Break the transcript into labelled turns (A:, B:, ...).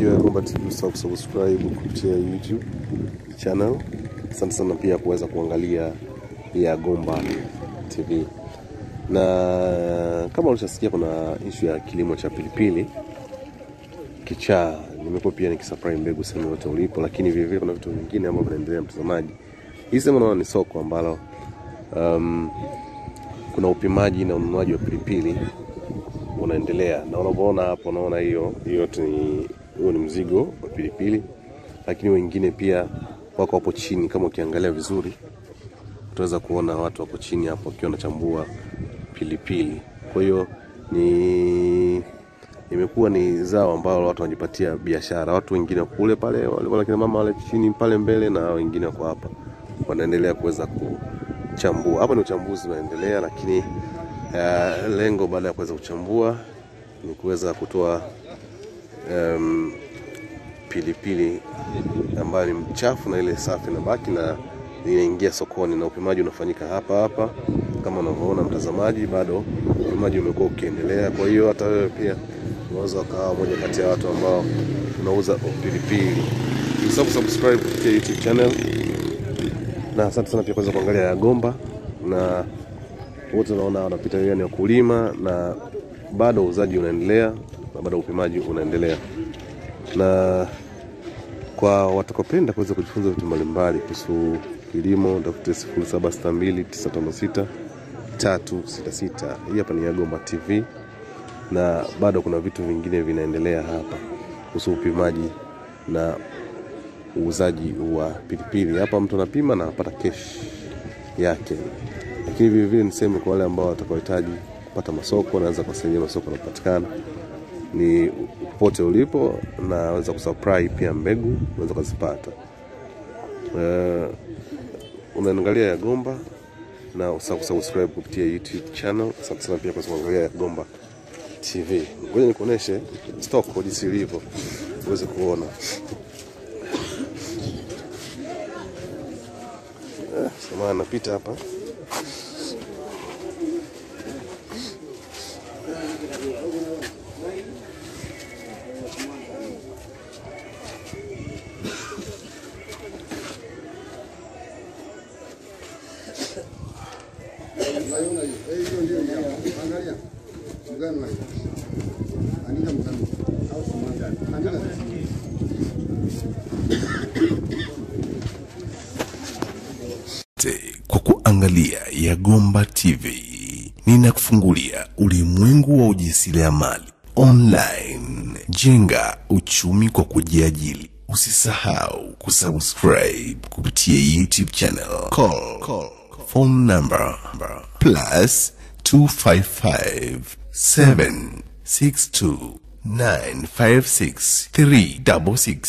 A: ya TV, usisahau kusubscribe kupitia YouTube channel. Asante sana pia kuweza kuangalia ya Gomba TV, na kama ulishasikia kuna ishu ya kilimo cha pilipili kichaa. Nimekuwa pia nikisupply mbegu sehemu yote ulipo, lakini vile vile kuna vitu vingine ambavyo vinaendelea mtazamaji. Hii sehemu naona ni soko ambalo um, kuna upimaji na ununuaji wa pilipili unaendelea, na unavyoona hapo, unaona hiyo hiyo ni huo ni mzigo wa pilipili, lakini wengine pia wako hapo chini. Kama ukiangalia vizuri, utaweza kuona watu wako chini hapo wakiwa wanachambua pilipili. Kwa hiyo ni imekuwa ni zao ambalo watu wanajipatia biashara. Watu wengine kule pale, walikuwa kina mama wale chini pale mbele, na wengine wako hapa wanaendelea kuweza kuchambua. Hapa ni uchambuzi unaendelea, lakini uh, lengo baada ya kuweza kuchambua ni kuweza kutoa um, pilipili ambayo ni mchafu na ile safi na baki na inaingia sokoni, na upimaji unafanyika hapa hapa kama unavyoona mtazamaji, bado upimaji umekuwa ukiendelea. Kwa hiyo hata wewe pia unaweza ukawa moja kati ya watu ambao unauza pilipili. Subscribe YouTube channel, na asante sana pia kuweza kuangalia ya Gomba, na wote unaona wanapita ni wakulima, na bado uuzaji unaendelea na bado upimaji unaendelea na kwa watakopenda kuweza kujifunza vitu mbalimbali kuhusu kilimo, tafute 0762956366. Hii hapa ni Yagomba TV, na bado kuna vitu vingine vinaendelea hapa kuhusu upimaji na uuzaji wa pilipili. Hapa mtu anapima na anapata kesh yake, lakini vilevile vile niseme kwa wale ambao watakaohitaji kupata masoko, naweza kuwasaidia masoko yanapatikana ni popote ulipo, na naweza kusupply pia mbegu unaweza kuzipata. Uh, unaangalia ya Gomba na usahau kusubscribe kupitia YouTube channel. Asante sana pia kwa kuangalia ya Gomba TV. Ngoja nikuoneshe stock jinsi ilivyo uweze kuona. Eh, samahani napita hapa.
B: Kwa kuangalia Yagomba TV ninakufungulia ulimwengu wa ujasiriamali online. Jenga uchumi kwa kujiajili. Usisahau kusubscribe kupitia YouTube channel. Call, call, phone number plus 255 762 956 366